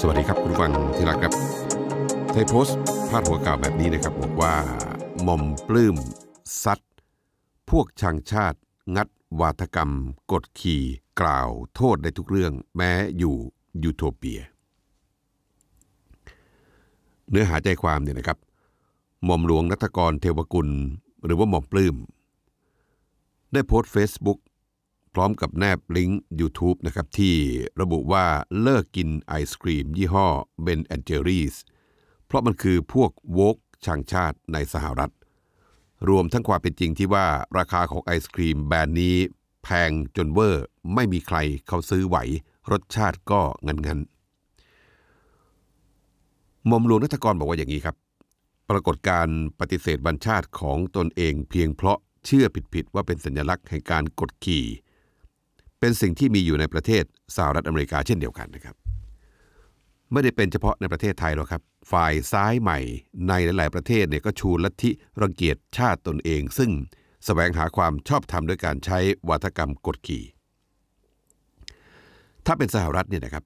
สวัสดีครับคุณฟังที่รักครับไทยโพสต์พาดหัวข่าวแบบนี้นะครับ บอกว่าหม่อมปลื้มซัดพวกชังชาติ งัดวาทกรรม กดขี่กล่าวโทษได้ทุกเรื่อง แม้อยู่ยูโทเปีย เนื้อหาใจความเนี่ยนะครับ หม่อมหลวงนัทกรเทวกุล หรือว่าหม่อมปลื้ม ได้โพสต์ Facebook พร้อมกับแนบลิงก์ YouTube นะครับที่ระบุว่าเลิกกินไอศครีม ยี่ห้อ Ben and Jerry เพราะมันคือพวก woke ชังชาติในสหรัฐ รวมทั้งความเป็นจริงที่ว่าราคาของไอศครีมแบรนด์นี้แพงจนเวอร์ ไม่มีใครเขาซื้อไหว รสชาติก็งั้นงั้นหม่อมหลวงนัทกรบอกว่าอย่างนี้ครับ ปรากฏการณ์ปฏิเสธบัญชาติของตนเองเพียงเพราะเชื่อผิดๆว่าเป็นสัญลักษณ์แห่งการกดขี่ เป็นสิ่งที่มีอยู่ในประเทศสหรัฐอเมริกาเช่นเดียวกันนะครับ ไม่ได้เป็นเฉพาะในประเทศไทยหรอกครับ ฝ่ายซ้ายใหม่ในหลาย ๆ ประเทศเนี่ยก็ชูลัทธิรังเกียจชาติตนเอง ซึ่งสแสวงหาความชอบธรรมด้วยการใช้วัฒกรรมกดขี่ ถ้าเป็นสหรัฐเนี่ยนะครับ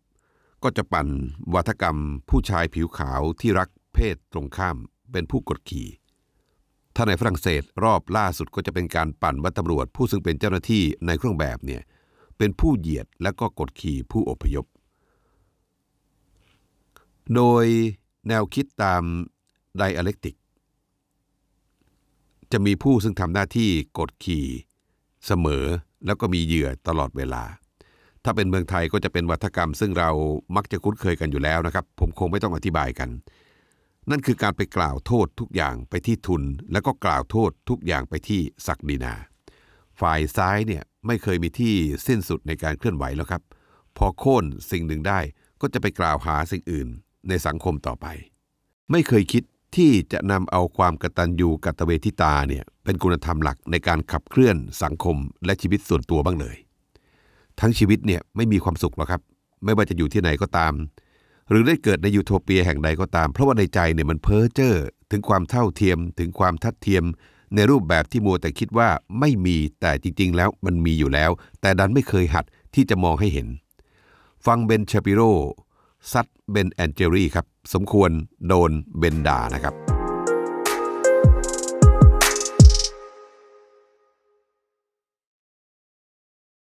ก็จะปั่นวัฒกรรมผู้ชายผิวขาวที่รักเพศตรงข้ามเป็นผู้กดขี่ถ้าในฝรั่งเศสรอบล่าสุดก็จะเป็นการปั่นวัตำรวจผู้ซึ่งเป็นเจ้าหน้าที่ในเครื่องแบบเนี่ย เป็นผู้เหยียดและก็กดขี่ผู้อพยพ โดยแนวคิดตามไดอะเล็กติก จะมีผู้ซึ่งทำหน้าที่กดขี่เสมอแล้วก็มีเหยื่อตลอดเวลา ถ้าเป็นเมืองไทยก็จะเป็นวัฒกรรม ซึ่งเรามักจะคุ้นเคยกันอยู่แล้วนะครับ ผมคงไม่ต้องอธิบายกัน นั่นคือการไปกล่าวโทษทุกอย่างไปที่ทุน แล้วก็กล่าวโทษทุกอย่างไปที่ศักดินา ฝ่ายซ้ายเนี่ย ไม่เคยมีที่สิ้นสุดในการเคลื่อนไหวแล้วครับ พอโค่นสิ่งหนึ่งได้ก็จะไปกล่าวหาสิ่งอื่นในสังคมต่อไป ไม่เคยคิดที่จะนำเอาความกตัญญูกตเวทิตาเนี่ยเป็นคุณธรรมหลักในการขับเคลื่อนสังคมและชีวิตส่วนตัวบ้างเลย ทั้งชีวิตเนี่ยไม่มีความสุขหรอกครับ ไม่ว่าจะอยู่ที่ไหนก็ตาม หรือได้เกิดในยูโทเปียแห่งใดก็ตาม เพราะว่าในใจเนี่ยมันเพ้อเจ้อถึงความเท่าเทียม ถึงความทัดเทียม ในรูปแบบที่มัวแต่คิดว่าไม่มีแต่จริงๆ แล้วมันมีอยู่แล้ว แต่ดันไม่เคยหัดที่จะมองให้เห็น ฟัง Ben Shapiro ซัด Ben and Jerry ครับ สมควรโดน Ben ด่านะครับ